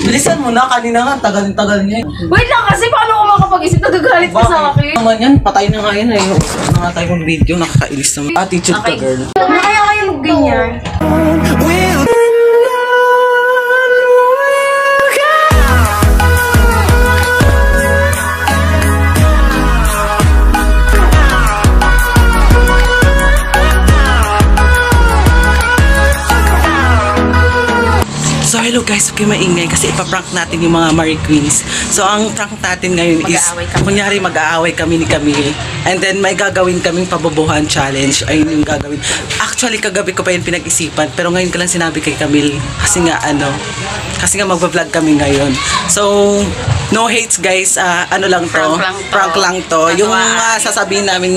Bilisan mo na, kanina nga, tagal-tagal niya. Wait lang kasi paano ako makapag-isip? Nagagalit ka sa akin. Naman yan, patay na nga yan eh. Ano nga tayo ng video, nakakailis naman. Attitude ka, Okay. girl. Ano kaya kayo mag-ganyan? So hello guys, okay maingay kasi ipaprank natin yung mga Marie Queens. So ang prank natin ngayon is, Mag-aaway kami. kunyari mag-aaway kami ni Camille. And then may gagawin kaming pabobohan challenge. Ayun yung gagawin. Actually, kagabi ko pa yun pinag-isipan. Pero ngayon ko lang sinabi kay Camille. Kasi nga ano, kasi nga magbablog kami ngayon. So, no hates guys. Ah, ano lang to? Prank lang to. Prank lang to. Yung ah, sasabihin namin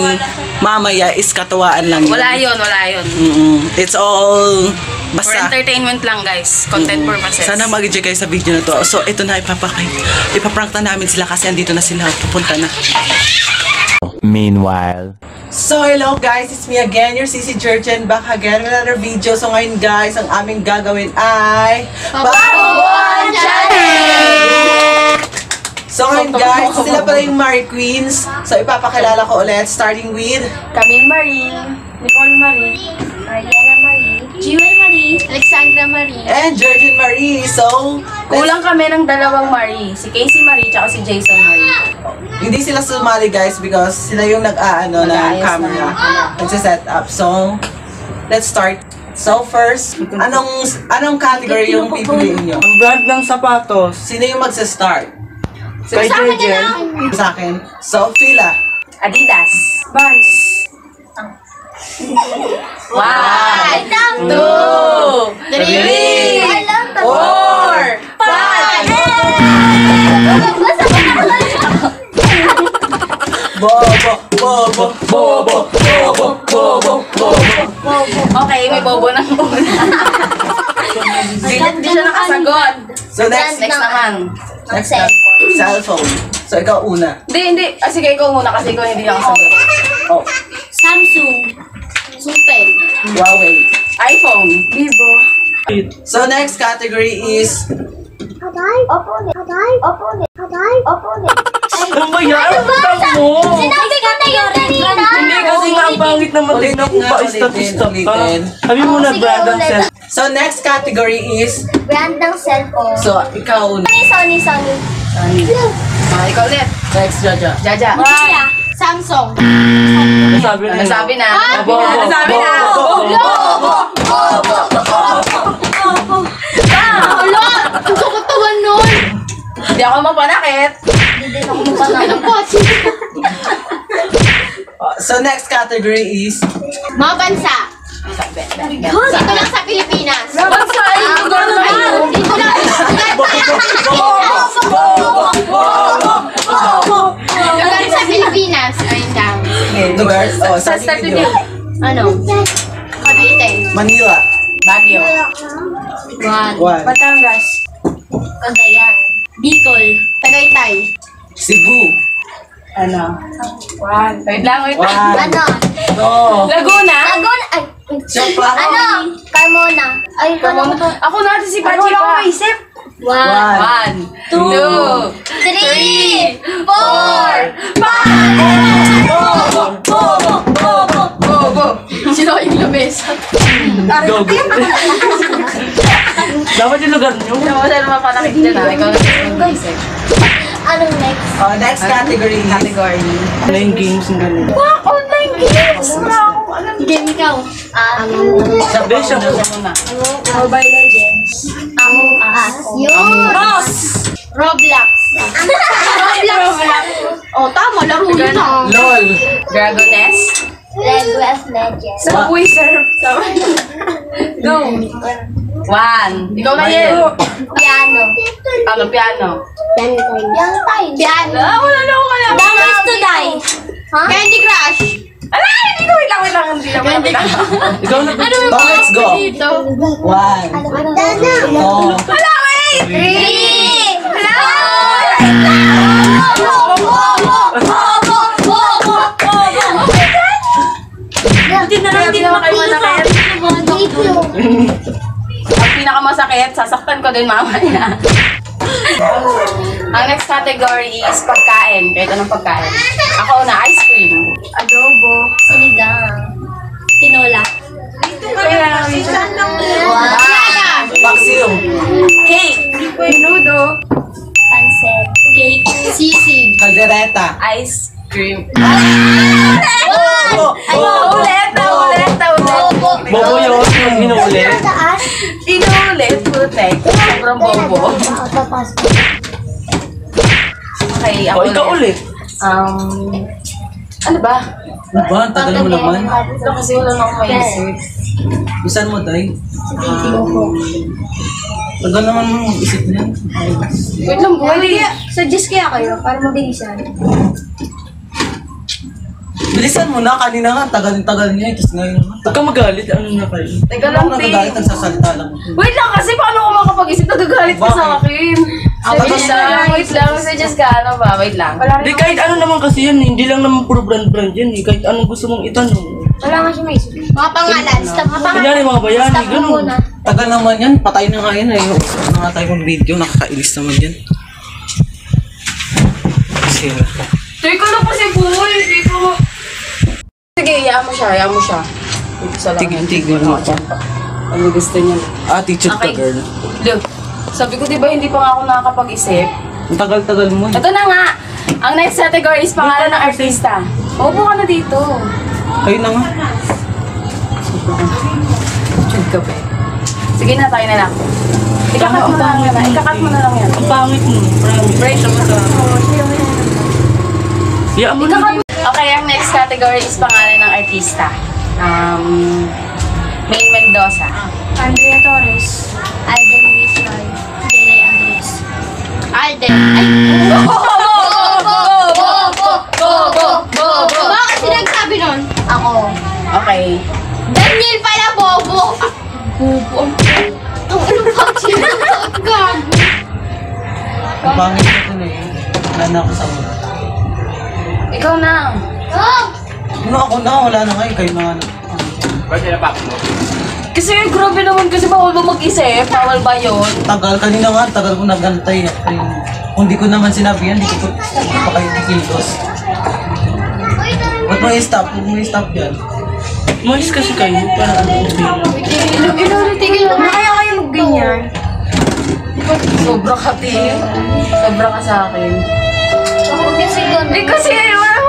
mamaya is katuwaan lang yun. Wala yun, wala yun. Mm-mm. It's all For basta. entertainment lang guys. Content purposes. Sana mag-enjoy kayo sa video na to. So, ito na, ipapakay. Ipaprank na namin sila kasi andito na sila. Pupunta na. Meanwhile. So, hello guys. It's me again, your Sisi Jurgen. Back again with another video. So, ngayon guys, ang aming gagawin ay... Papabuhan So, ngayon guys, sila pala yung Marie Queens. So, ipapakilala ko ulit. Starting with... Camille Marie, Nicole Marie, Mariana Marie, Jewel Marie, Alexandra Marie, And Georgian Marie. So, Kulang kami ng dalawang Marie. Si Casey Marie tsaka si Jason Marie. hindi sila sumali guys because sila yung nag-aano ng Nag-aayos camera. na. Nagsiset up. So, let's start. So first, anong anong category yung pipiliin nyo? Ang brand ng sapatos. Sino yung magsa-start? Kay Jurgen. Sa akin. So, Fila. Adidas. Vans. One, two, three, four, five. Bobo, bobo, bobo, bobo, bobo, bobo. Okay, may bobo ng una. Hindi hindi siya nakasagot. So next, Next naman. next na, cellphone. So ikaw una. Hindi, hindi. Ah, sige, ikaw muna kasi ikaw hindi nakasagot. Oh, Samsung, Super, Huawei. iPhone. Vivo. So next category is Abay, Oppo, Abay, Oppo, Abay, Oppo. Ano ba yan? Ano ba mo? Sinabi ko na yun kanina. Hindi kasi nga ang pangit naman kung Ulitin pa nga, statista ulitin, ka. Sabi mo na Sige, brand ng. So next category is Brand ng cellphone. so ikaw una. Sony, Sony, Sony. Ah, ikaw ulit. Next Jaja. Jaja. Samsung. Sabi na. Nasabi na. Bobo, Nasabi na. bobo, Wala! Ang katawan nun! Hindi ako mapanakit. Hindi ako mapanakit. Uh, So next category is Mga bansa. Dito lang sa Pilipinas. Bansa, ay, lugar naman. Dito lang. Lugar. Oh, Sa start with you. Ano? Cavite. Manila. Baguio. One. One. Batangas. Cagayan. Bicol. Tagaytay. Cebu. Ano? One. Wait lang, wait lang. One. Ano? Two. Laguna. Agon. Ay. Lang. Ano? Carmona. Ay, ano? Ako natin si Pachi pa. One. One. One, two, Three. Four. go, Go, go. Dapat yung lugar nyo. Sino mo sila mapanakit dyan ah? Ikaw na mag-isip. Anong next? Oh, next category is Category. Ano yung games ng ganun? Online games! Akong alam. Game ikaw. Ah, Sabi. Siya muna. Mobile Legends. Among Us. Yun. Ross! Roblox. Roblox. Oh, tama. Laro yun ah. LOL. Dragoness. Red West Legends. Subway Surf. Go. One. Ikaw na yun. Piano. Ano, piano? Piano time. Piano time. Piano. Ah, wala na ako alam. Dance to die. Huh? Candy Crush. Ala, hindi ko. Wait lang, wait lang. Hindi lang. Candy Crush. Ikaw na. Let's go. Dito. One. Dana. Two. Ala, Din mamaya. Ang next category is pagkain. Kahit anong pagkain. Ako na, ice cream. Adobo. Sinigang. Tinola. Wow. Paksiw. Cake. Menudo. Pansit. Cake. Sisig. Kaldereta. Ice cream. Sobrang bobo. Okay, ako O, ikaw ulit. Um, ano ba? Ano ba? Ang tagal mo naman. Ito kasi wala na akong maisip. Bisan mo, mo po. Tagal naman mo isip niyan. Wait lang, buhay. Suggest kaya kayo para mabilisan. Bilisan mo na. Kanina nga, tagal-tagal niya. Tapos ngayon naman. Huwag kang magalit, ano na kayo? Teka lang, ako Pi. nagagalit? Nagsasalita lang. Wait lang kasi paano ako makapag-isip? Nagagalit ka sa akin. Ah, Wait tapos- lang, wait lang. Suggest ka, ano ba? Wait lang. Di kahit ano naman kasi yan, eh. hindi lang naman puro brand-brand yan eh. Kahit anong gusto mong itanong. Wala nga siya maisip. Mga pangalan. Stop mga pangalan. Kunyari mga bayani, Stop mo ganun. muna. Tagal naman yan. Patay na nga yan. Eh. Ano nga tayo mag-video. Nakakailis naman yan. Sira. Teka lang kasi, boy. Iyaan mo siya, iyaan mo siya. Isa lang. Tigil, tigil mo pa. Ano gusto niya? Attitude ka, Okay. girl. Look, sabi ko, di ba hindi pa nga ako nakakapag-isip? Ang tagal-tagal mo. eh. Ito na nga. Ang next category is pangalan ng artista. Maupo ka na dito. Kayo na nga. Chud ka ba? Sige na, tayo na lang. Ikakat mo na lang yan. ah. Ikakat mo na lang yan. Ang pangit mo, promise. Break mo na. Ikakat mo. Okay, ang next category is pangalan ng artista. Um, Maine Mendoza. Andrea Torres. Alden Luis Roy. Jelay Andres. Alden. Ay! Go, go, go, go, go, go, go. Bakit sinagsabi nun? Ako. Okay. Daniel pala, bobo! Bobo. Ang ano sila? Gago. Ang pangit ito eh. Wala na ako sa mga. Ikaw na. Oh! Ano ako na? Wala na kayo. Kayo na nga. Kasi grabe naman kasi bawal ba mag-isip? Bawal ba yun? Tagal. Kanina nga. Tagal ko nagantay. Ayun. Kung di ko naman sinabi yan, di ko, di ko pa kayo kikilos. Ba't mo i-stop? Huwag mo i-stop yan. Umalis kasi kayo para ano. Tigil mo. Kaya kayo ganyan. Sobra ka, Ti. Sobra ka sa akin. Kasi ganun. Eh kasi wala mo.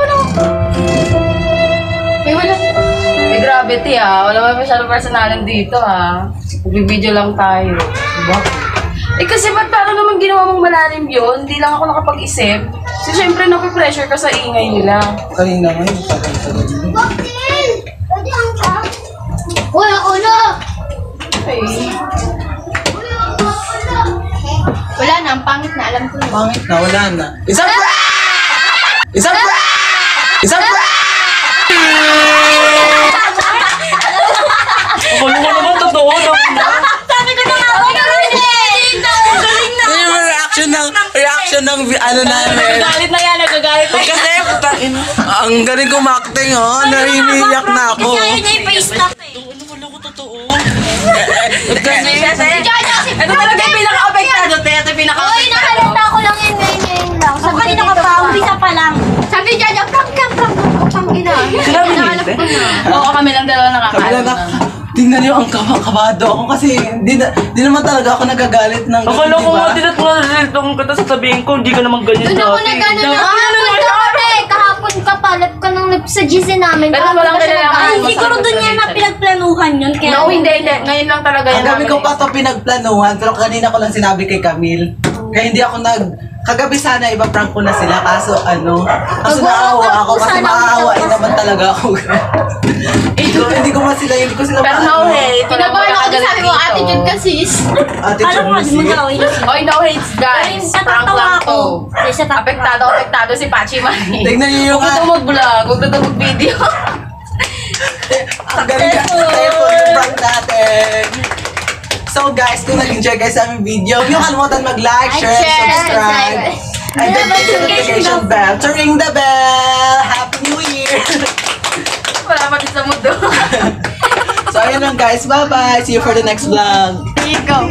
May wala. Eh grabe, Ti ah. Wala mo masyadong personalan dito ah. Magbibideo lang tayo. Bakit? Eh kasi ba't parang naman ginawa mong malalim yun? Hindi lang ako nakapag-isip. So syempre napipressure ka sa ingay nila. Kanina nga yung tagal-tagal. Baktil! Pwede ang ka? Uy, ako na! Okay. Wala na, ang pangit na. Alam ko na. Pangit na. Wala na. Isang prank! Isang prank! Isang prank! Ako naman naman, totoo naman. Sabi ko na nga, huwag ka rin Galing na! Ano yung reaction ng, reaction ng, ano namin. Nagagalit na yan, nagagalit na Kasi, putang ang galing kong acting, oh. Nariniyak na ako. Kaya niya yung pa-stop eh. Ano wala ko totoo. Kasi, ito talaga yung pinaka-apektado, te. Ito yung Uy, pinaka-apektado. nakalata ko lang yun ngayon ngayon lang. Sabi kanina ka pa, umpisa pa lang. Sabi ni Jojo, prank ka, prank ka. Prank ina. Sinabi ni Nakalap Ate? ko na. Oo, kami lang dalawa nakakaalam. lang na, tingnan niyo ang kaba- kabado ako kasi di, na, di naman talaga ako nagagalit ng Akala ko nga, dinat nga nalilito kong kata sa tabihin ko, hindi ka naman ganyan Doon ako dati. nag-ano na. Ah, doon ka kami. Kahapon ka pa. Lap ka nang nag- sa GC namin. Pero Kahapon walang ka siya kailangan nag- Ay, masabi siguro doon niya na pinagplanuhan yun. Kaya No, hindi, hindi. Ngayon lang talaga yan. Ang gabi namin ko pa to pinagplanuhan pero kanina ko lang sinabi kay Camille. Kaya hindi ako nag... Kagabi sana iba prank ko na sila kaso ano, kaso naawa ako ako kasi ako. naman talaga ako. hindi ko hindi ko man sila, hindi ko sila Pero no maano. hate. Walang magkakagalit dito. sis. Attitude Alam mo, mo di mo siya. gawin. Oy, no hates, guys. Ay, Prank natatawa lang ako. to. Apektado, apektado si Pachi Mani. Tignan niyo yung Huwag na mag-vlog, huwag na mag-video. Ang galing ka po yung prank natin. So guys, kung nag-enjoy guys sa aming video, huwag niyo kalimutan mag-like, Like, share, share, subscribe. And then click the notification bell to ring the bell. Happy New Year! Wala pa sa mundo. so ayun lang guys, bye-bye. See you for the next vlog. Here you go.